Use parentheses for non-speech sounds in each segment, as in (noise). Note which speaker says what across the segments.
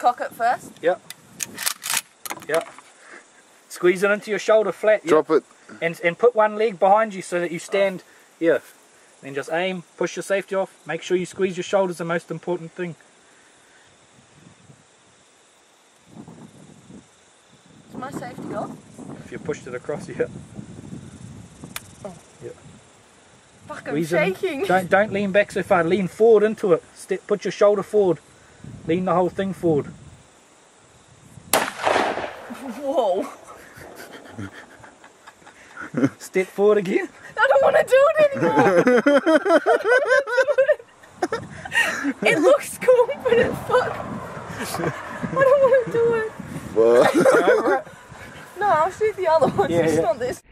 Speaker 1: Cock it first.
Speaker 2: Yep. Yep. Squeeze it into your shoulder flat. Yep.
Speaker 3: Drop it.
Speaker 2: And, and put one leg behind you so that you stand here. Then just aim, push your safety off. Make sure you squeeze your shoulders, the most important thing.
Speaker 1: Is my safety off?
Speaker 2: If you pushed it across here. Oh.
Speaker 1: Fuck, I'm
Speaker 2: Squeeze it in.
Speaker 1: shaking.
Speaker 2: Don't don't lean back so far. Lean forward into it. Step, put your shoulder forward. Lean the whole thing forward.
Speaker 1: Whoa.
Speaker 2: Step forward again.
Speaker 1: I don't want to do it anymore. it looks cool, but it's fuck. I don't want to do it.
Speaker 3: Well,
Speaker 1: No, I'll shoot the other one.
Speaker 2: Yeah,
Speaker 1: just
Speaker 2: yeah.
Speaker 1: not this.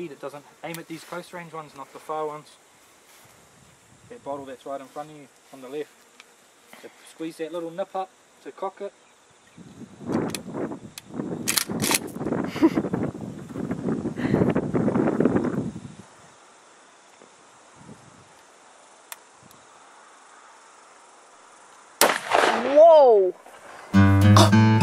Speaker 2: Lead, it doesn't aim at these close range ones, not the far ones. That bottle that's right in front of you on the left. So squeeze that little nip up to cock it. (laughs)
Speaker 1: Whoa. (laughs)